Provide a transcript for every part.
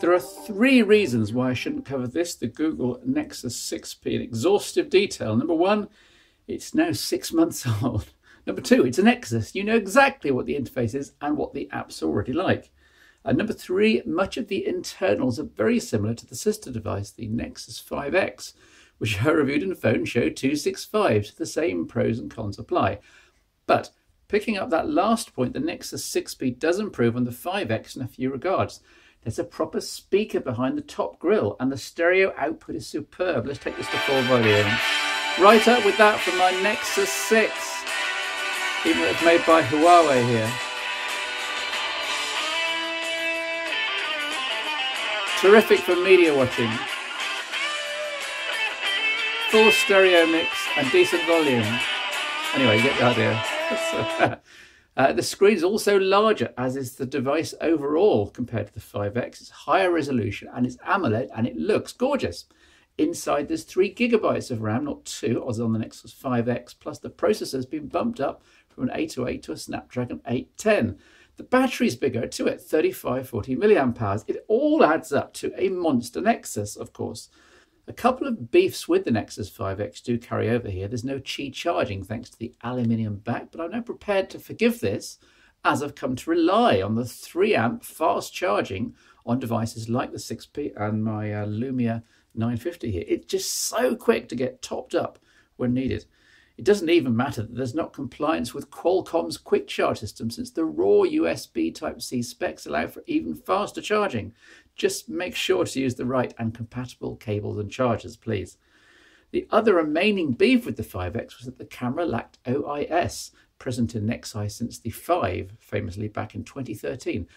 There are three reasons why I shouldn't cover this, the Google Nexus 6P, in exhaustive detail. Number one, it's now six months old. Number two, it's a Nexus. You know exactly what the interface is and what the app's already like. And number three, much of the internals are very similar to the sister device, the Nexus 5X, which I reviewed in Phone Show 265. So the same pros and cons apply. But picking up that last point, the Nexus 6P does improve on the 5X in a few regards. There's a proper speaker behind the top grille and the stereo output is superb. Let's take this to full volume. Right up with that from my Nexus 6. Even though it's made by Huawei here. Terrific for media watching. Full stereo mix and decent volume. Anyway, you get the idea. Uh, the screen is also larger, as is the device overall compared to the 5X. It's higher resolution and it's AMOLED and it looks gorgeous. Inside there's 3 gigabytes of RAM, not 2, as on the Nexus 5X, plus the processor's been bumped up from an 808 to a Snapdragon 810. The battery's bigger too at 3540 milliamp hours. It all adds up to a monster Nexus, of course. A couple of beefs with the Nexus 5X do carry over here. There's no Qi charging thanks to the aluminium back, but I'm now prepared to forgive this as I've come to rely on the 3 amp fast charging on devices like the 6P and my uh, Lumia 950 here. It's just so quick to get topped up when needed. It doesn't even matter that there's not compliance with Qualcomm's quick charge system since the raw USB Type-C specs allow for even faster charging. Just make sure to use the right and compatible cables and chargers, please. The other remaining beef with the 5X was that the camera lacked OIS, present in Nexi since the 5, famously back in 2013.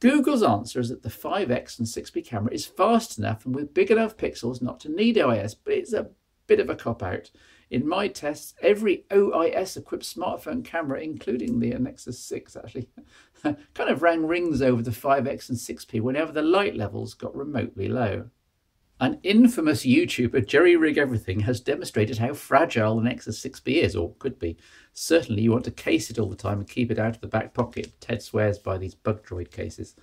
Google's answer is that the 5X and 6P camera is fast enough and with big enough pixels not to need OIS, but it's a bit of a cop out. In my tests, every OIS equipped smartphone camera, including the Nexus 6, actually, kind of rang rings over the 5X and 6P whenever the light levels got remotely low. An infamous YouTuber, Jerry Rig Everything, has demonstrated how fragile the Nexus 6P is, or could be. Certainly, you want to case it all the time and keep it out of the back pocket. Ted swears by these bug droid cases.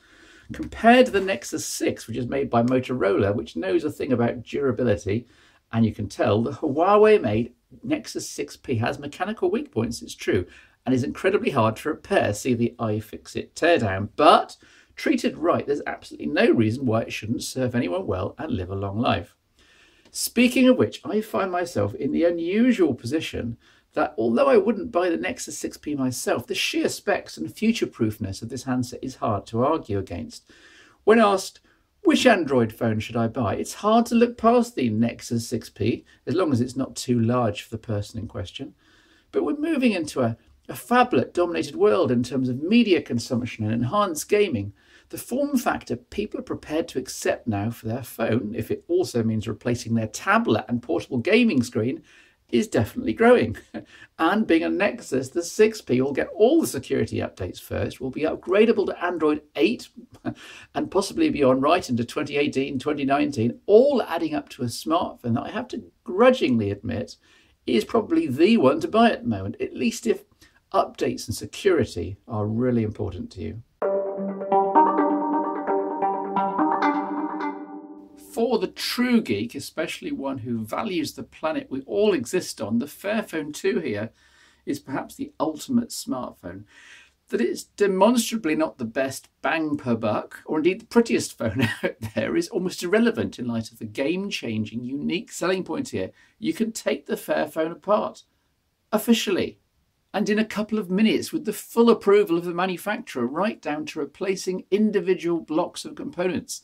Compared to the Nexus 6, which is made by Motorola, which knows a thing about durability, and you can tell the Huawei made Nexus 6P has mechanical weak points, it's true, and is incredibly hard to repair. See the iFixit teardown. But treated right, there's absolutely no reason why it shouldn't serve anyone well and live a long life. Speaking of which, I find myself in the unusual position that although I wouldn't buy the Nexus 6P myself, the sheer specs and future proofness of this handset is hard to argue against. When asked, which Android phone should I buy? It's hard to look past the Nexus 6P, as long as it's not too large for the person in question. But we're moving into a, a phablet dominated world in terms of media consumption and enhanced gaming. The form factor people are prepared to accept now for their phone, if it also means replacing their tablet and portable gaming screen, is definitely growing. and being a Nexus, the 6P will get all the security updates first, will be upgradable to Android 8 and possibly beyond right into 2018, 2019, all adding up to a smartphone that I have to grudgingly admit is probably the one to buy at the moment, at least if updates and security are really important to you. For the true geek, especially one who values the planet we all exist on, the Fairphone 2 here is perhaps the ultimate smartphone. That it's demonstrably not the best bang per buck, or indeed the prettiest phone out there, is almost irrelevant in light of the game changing, unique selling point here. You can take the Fairphone apart officially and in a couple of minutes with the full approval of the manufacturer, right down to replacing individual blocks of components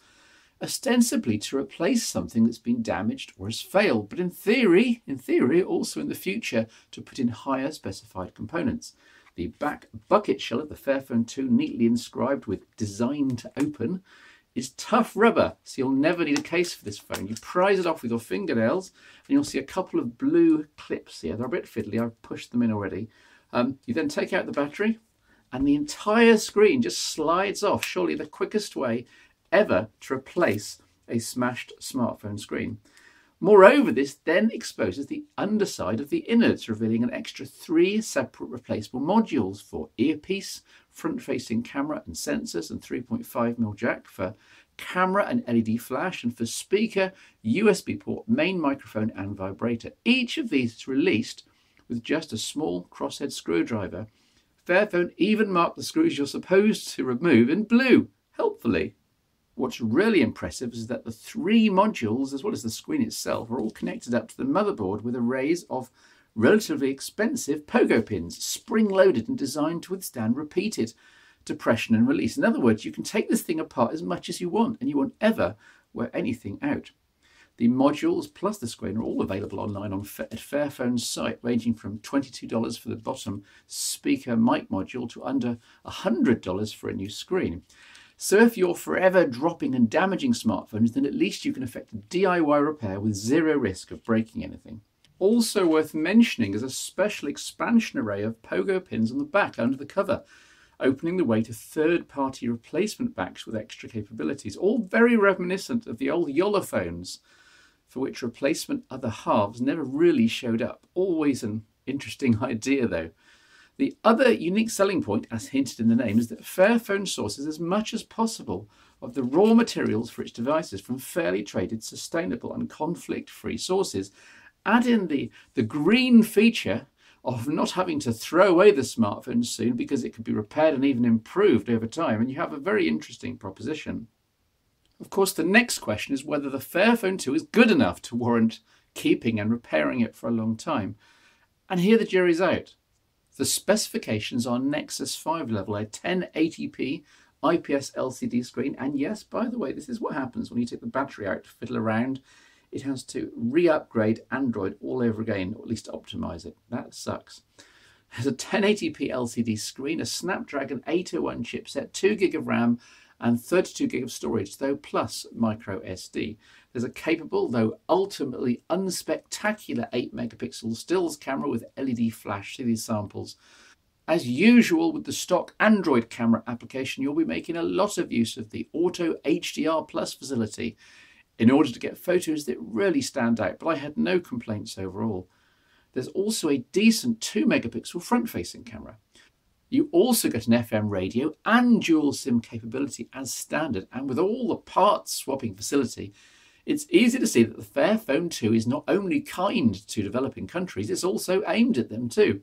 ostensibly to replace something that's been damaged or has failed, but in theory, in theory, also in the future to put in higher specified components. The back bucket shell of the Fairphone 2, neatly inscribed with designed to open, is tough rubber, so you'll never need a case for this phone. You prise it off with your fingernails, and you'll see a couple of blue clips here. They're a bit fiddly, I've pushed them in already. Um, you then take out the battery, and the entire screen just slides off. Surely the quickest way ever to replace a smashed smartphone screen. Moreover, this then exposes the underside of the innards, revealing an extra three separate replaceable modules for earpiece, front-facing camera and sensors, and 3.5mm jack for camera and LED flash, and for speaker, USB port, main microphone, and vibrator. Each of these is released with just a small crosshead screwdriver. Fairphone even marked the screws you're supposed to remove in blue, helpfully. What's really impressive is that the three modules, as well as the screen itself, are all connected up to the motherboard with arrays of relatively expensive pogo pins, spring-loaded and designed to withstand repeated depression and release. In other words, you can take this thing apart as much as you want and you won't ever wear anything out. The modules plus the screen are all available online on at Fairphone's site, ranging from $22 for the bottom speaker mic module to under $100 for a new screen. So if you're forever dropping and damaging smartphones, then at least you can effect a DIY repair with zero risk of breaking anything. Also worth mentioning is a special expansion array of pogo pins on the back under the cover, opening the way to third-party replacement backs with extra capabilities, all very reminiscent of the old Jolla phones, for which replacement other halves never really showed up. Always an interesting idea though. The other unique selling point, as hinted in the name, is that Fairphone sources as much as possible of the raw materials for its devices from fairly traded, sustainable and conflict-free sources. Add in the, the green feature of not having to throw away the smartphone soon because it could be repaired and even improved over time, and you have a very interesting proposition. Of course, the next question is whether the Fairphone 2 is good enough to warrant keeping and repairing it for a long time. And here the jury's out. The specifications are Nexus 5 level, a 1080p IPS LCD screen. And yes, by the way, this is what happens when you take the battery out to fiddle around. It has to re-upgrade Android all over again, or at least optimize it. That sucks. There's a 1080p LCD screen, a Snapdragon 801 chipset, 2 gig of RAM, and 32 gig of storage, though plus micro SD. There's a capable, though ultimately unspectacular 8 megapixel stills camera with LED flash. See these samples. As usual with the stock Android camera application, you'll be making a lot of use of the Auto HDR Plus facility in order to get photos that really stand out, but I had no complaints overall. There's also a decent 2 megapixel front facing camera. You also get an FM radio and dual SIM capability as standard, and with all the parts swapping facility, it's easy to see that the Fairphone 2 is not only kind to developing countries, it's also aimed at them too.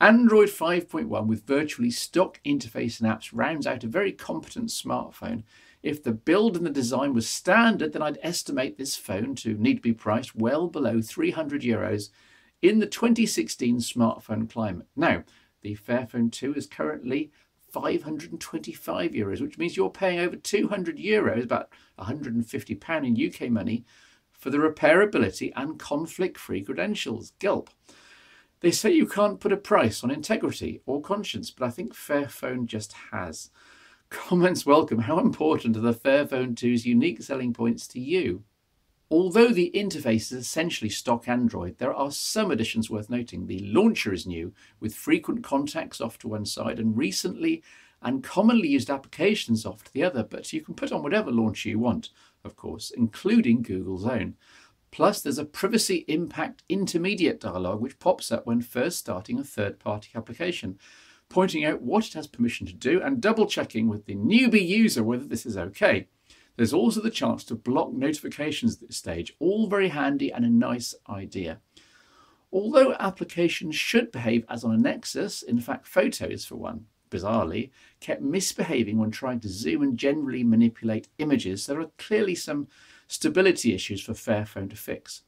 Android 5.1 with virtually stock interface and apps rounds out a very competent smartphone. If the build and the design was standard, then I'd estimate this phone to need to be priced well below 300 euros in the 2016 smartphone climate. Now, the Fairphone 2 is currently 525 euros, which means you're paying over 200 euros, about 150 pound in UK money, for the repairability and conflict-free credentials. Gulp. They say you can't put a price on integrity or conscience, but I think Fairphone just has. Comments welcome. How important are the Fairphone 2's unique selling points to you? Although the interface is essentially stock Android, there are some additions worth noting. The launcher is new, with frequent contacts off to one side and recently and commonly used applications off to the other, but you can put on whatever launcher you want, of course, including Google's own. Plus, there's a privacy impact intermediate dialog which pops up when first starting a third-party application, pointing out what it has permission to do and double-checking with the newbie user whether this is okay. There's also the chance to block notifications at this stage, all very handy and a nice idea. Although applications should behave as on a Nexus, in fact Photos for one, bizarrely, kept misbehaving when trying to zoom and generally manipulate images, there are clearly some stability issues for Fairphone to fix.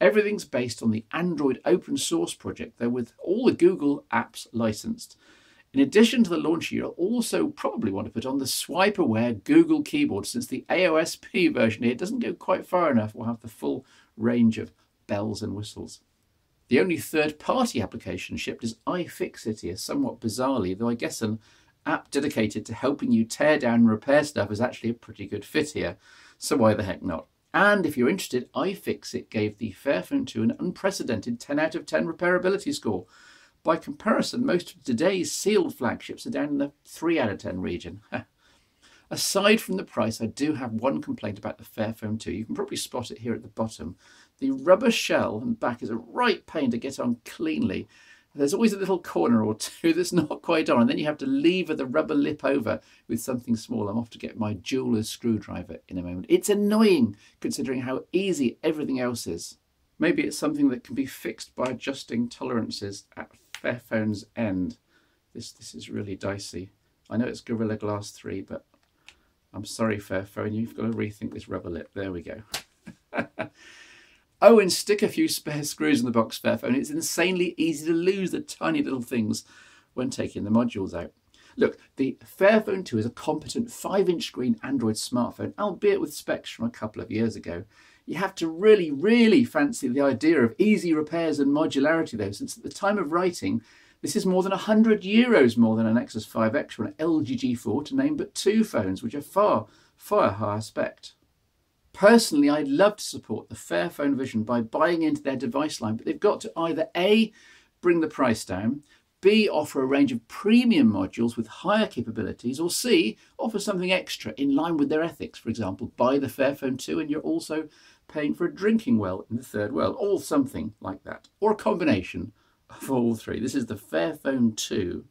Everything's based on the Android open source project, though with all the Google apps licensed. In addition to the launcher, you'll also probably want to put on the swipe-aware Google keyboard since the AOSP version here doesn't go quite far enough or have the full range of bells and whistles. The only third-party application shipped is iFixit here, somewhat bizarrely, though I guess an app dedicated to helping you tear down and repair stuff is actually a pretty good fit here, so why the heck not? And if you're interested, iFixit gave the Fairphone 2 an unprecedented 10 out of 10 repairability score, by comparison, most of today's sealed flagships are down in the 3 out of 10 region. Aside from the price, I do have one complaint about the Fairphone 2. You can probably spot it here at the bottom. The rubber shell and back is a right pain to get on cleanly. There's always a little corner or two that's not quite on, and then you have to lever the rubber lip over with something small. I'm off to get my jeweler's screwdriver in a moment. It's annoying considering how easy everything else is. Maybe it's something that can be fixed by adjusting tolerances at Fairphone's end. This, this is really dicey. I know it's Gorilla Glass 3, but I'm sorry, Fairphone, you've got to rethink this rubber lip. There we go. oh, and stick a few spare screws in the box, Fairphone. It's insanely easy to lose the tiny little things when taking the modules out. Look, the Fairphone 2 is a competent 5-inch screen Android smartphone, albeit with specs from a couple of years ago. You have to really, really fancy the idea of easy repairs and modularity though, since at the time of writing, this is more than 100 euros more than a Nexus 5X or an LG G4 to name but two phones, which are far, far higher spec. Personally, I'd love to support the Fairphone vision by buying into their device line, but they've got to either A, bring the price down, B, offer a range of premium modules with higher capabilities, or C, offer something extra in line with their ethics. For example, buy the Fairphone 2 and you're also paying for a drinking well in the third world, or something like that, or a combination of all three. This is the Fairphone 2